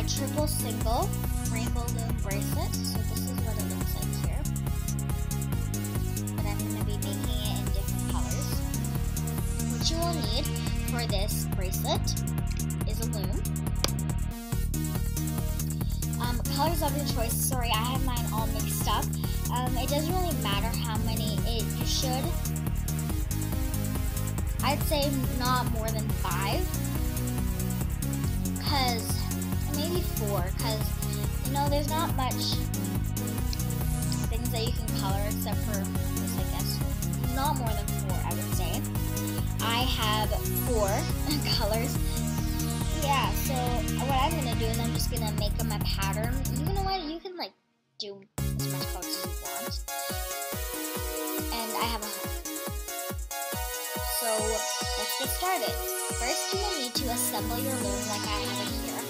a triple single rainbow loom bracelet. So this is what it looks making it in different colors. What you will need for this bracelet is a loom. Um, colors of your choice. Sorry, I have mine all mixed up. Um, it doesn't really matter how many. It you should. I'd say not more than five. Cause maybe four, because you know there's not much things that you can color except for this, I guess. Not more than four, I would say. I have four colors. Yeah, so what I'm gonna do is I'm just gonna make them a pattern. You know what? You can like do as much colors as you want. And I have a hook. So let's get started. First, you will need to assemble your loom like I have it here.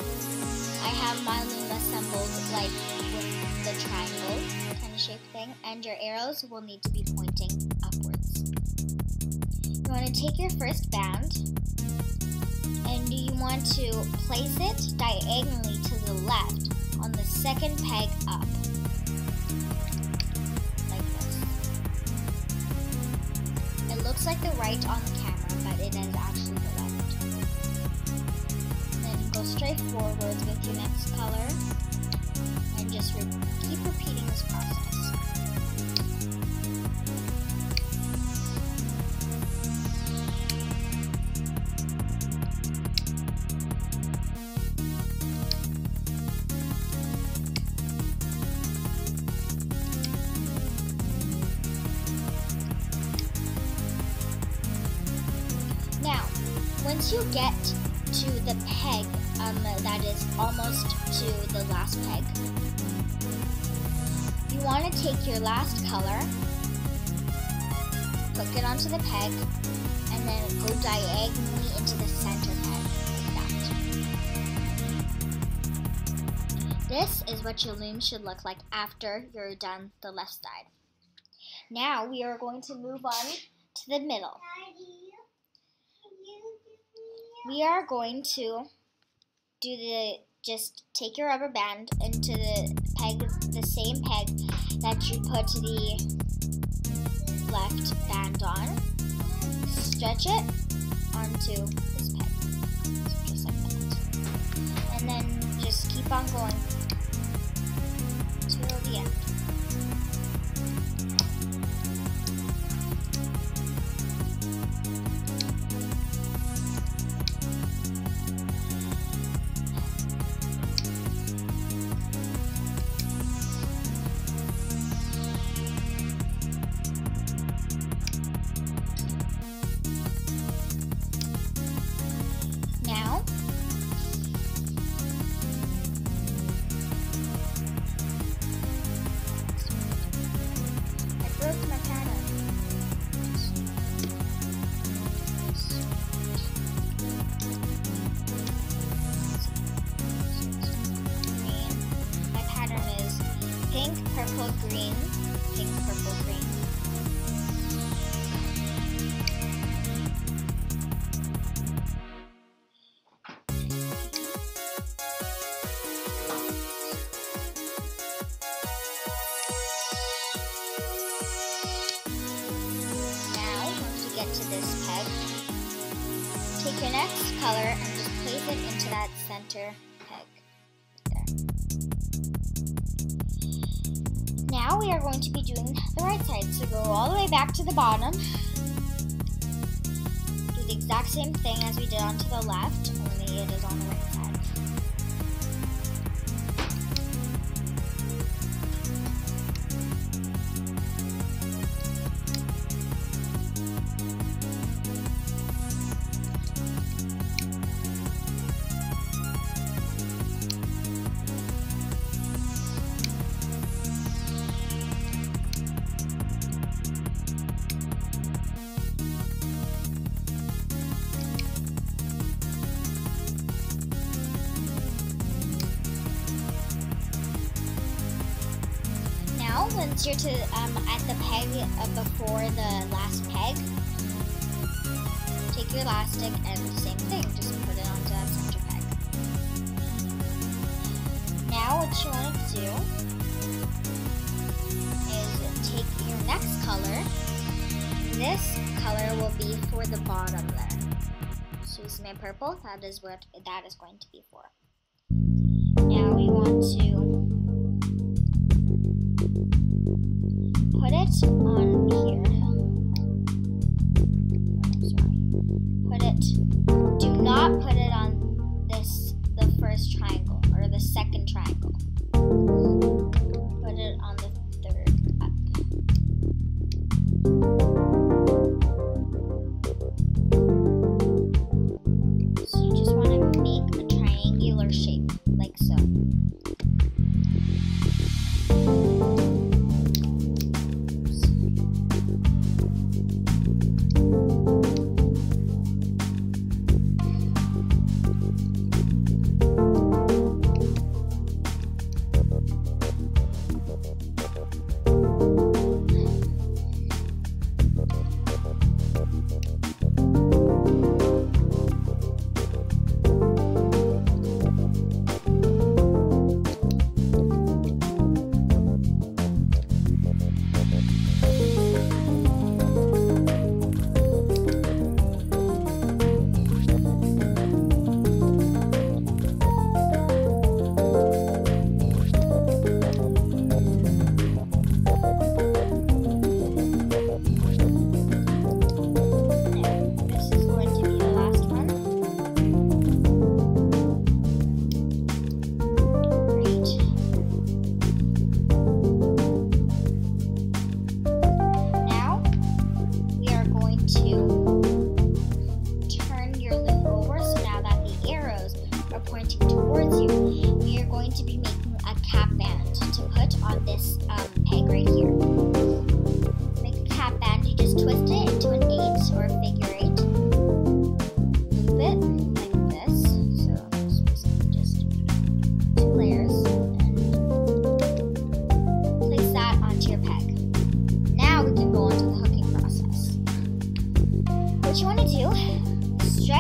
I have my loom assembled like with the triangle kind of shape thing, and your arrows will need to be pointing upwards. You want to take your first band, and you want to place it diagonally to the left on the second peg up. Like this. It looks like the right on the camera, but it is actually the left Then go straight forwards with your next color and just re keep repeating this process. Once you get to the peg um, that is almost to the last peg. You want to take your last color, hook it onto the peg, and then go diagonally into the center peg, like that. This is what your loom should look like after you're done the left side. Now we are going to move on to the middle. We are going to do the just take your rubber band into the peg, the same peg that you put the left band on. Stretch it onto this peg, just like that, and then just keep on going till the end. Purple, green, pink, purple, green. Now we are going to be doing the right side. So go all the way back to the bottom. Do the exact same thing as we did onto the left, only it is on the right once you're to um, at the peg uh, before the last peg, take your elastic and same thing, just put it onto that center peg. Now what you want to do is take your next color. This color will be for the bottom there. So you see my purple? That is what that is going to be for. Now we want to it on here. Sorry. Put it, do not put it on this, the first triangle, or the second triangle. Put it on the third.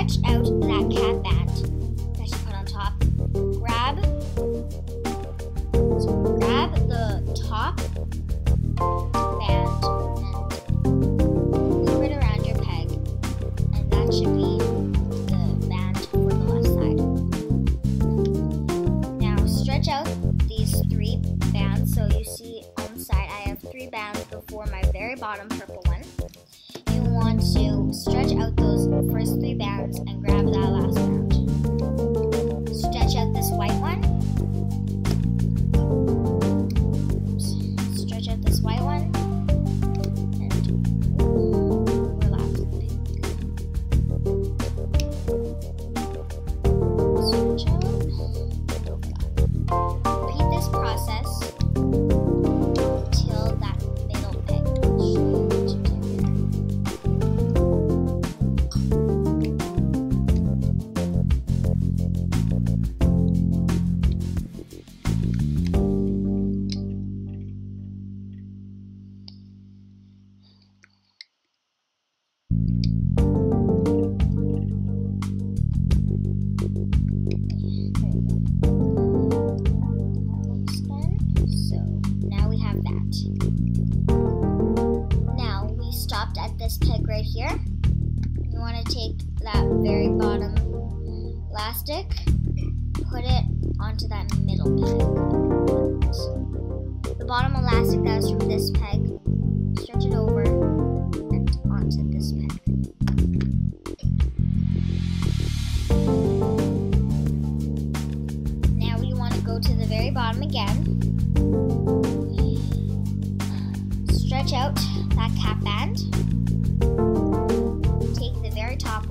Stretch out that cap band that you put on top. Grab, so grab the top band and loop it around your peg, and that should be the band for the left side. Now stretch out these three bands. So you see on the side, I have three bands before my very bottom purple one. You want to stretch out those first three bands The bottom elastic that was from this peg, stretch it over and onto this peg. Now we want to go to the very bottom again. Stretch out that cap band. Take the very top top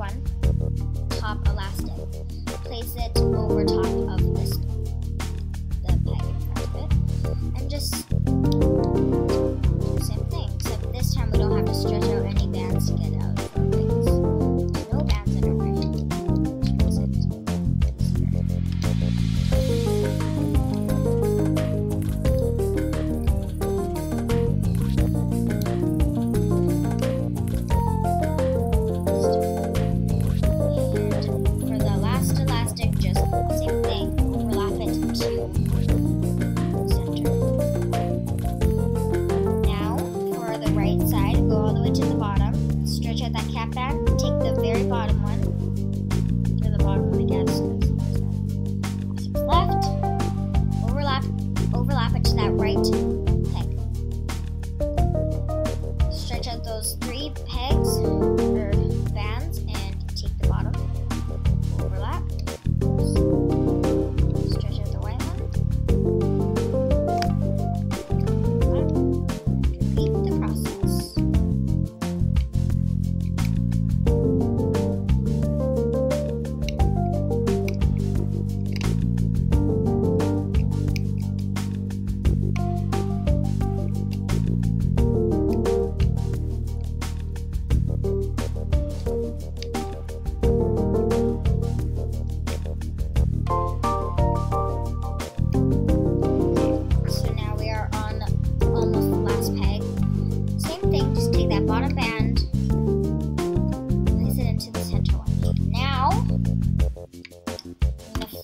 that cat back?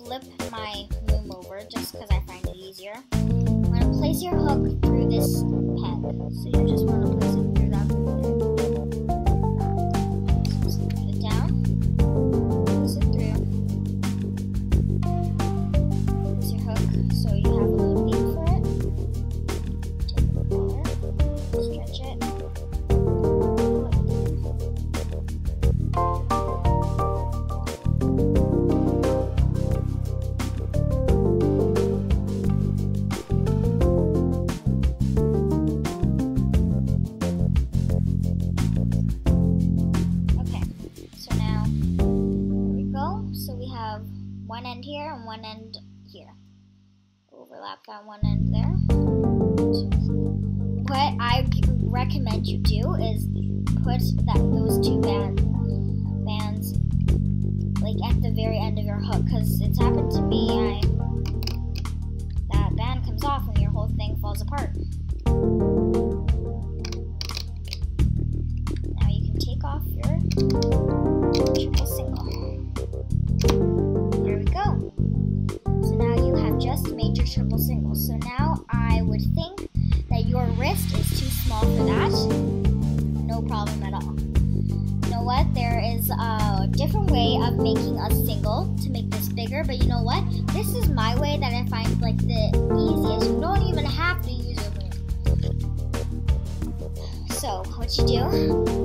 flip my loom over just because I find it easier. I'm going to place your hook through this peg. So you just want to place it through. that one end there. What I recommend you do is put that those two band, bands like at the very end of your hook because it's happened to me. I, that band comes off and your whole thing falls apart. Now you can take off your you do.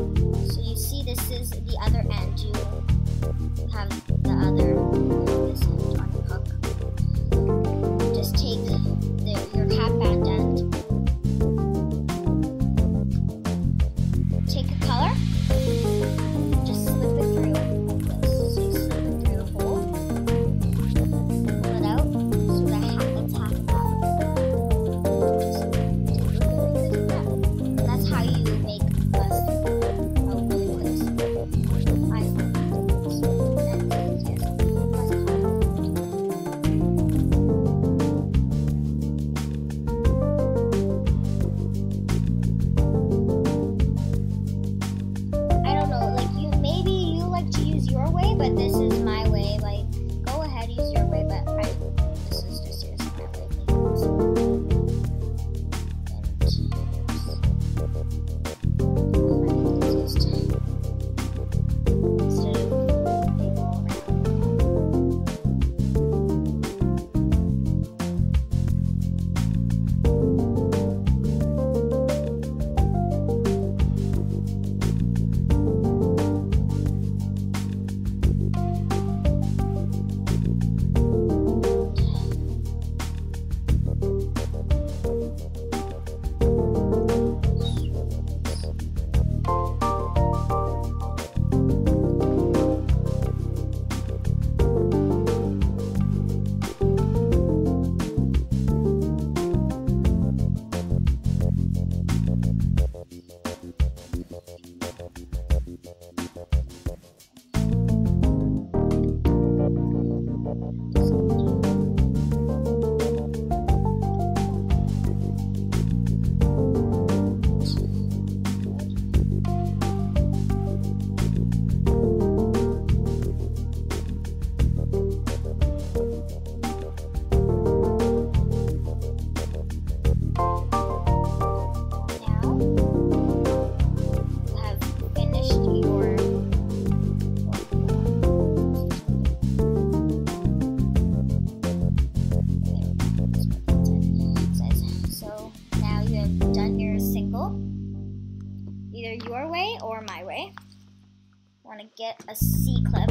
a C clip.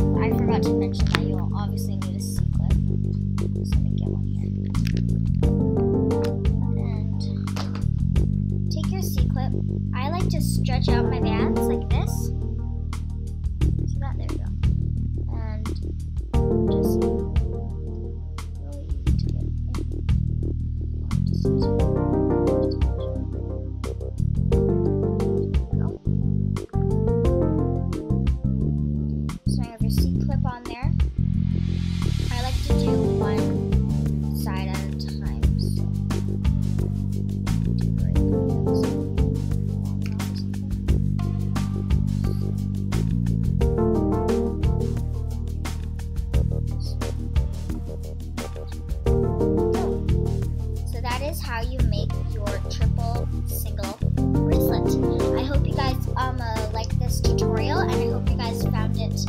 how you make your triple single bracelet. I hope you guys um, uh, like this tutorial and I hope you guys found it